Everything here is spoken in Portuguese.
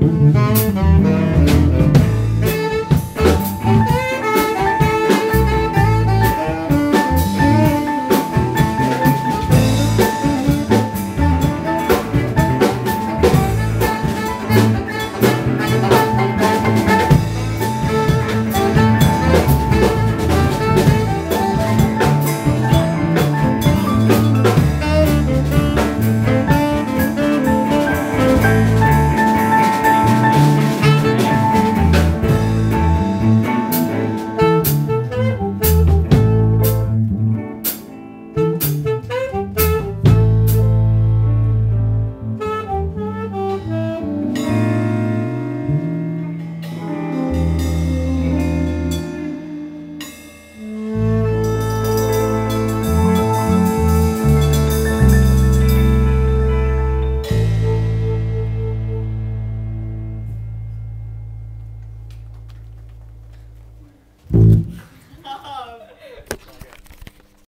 Música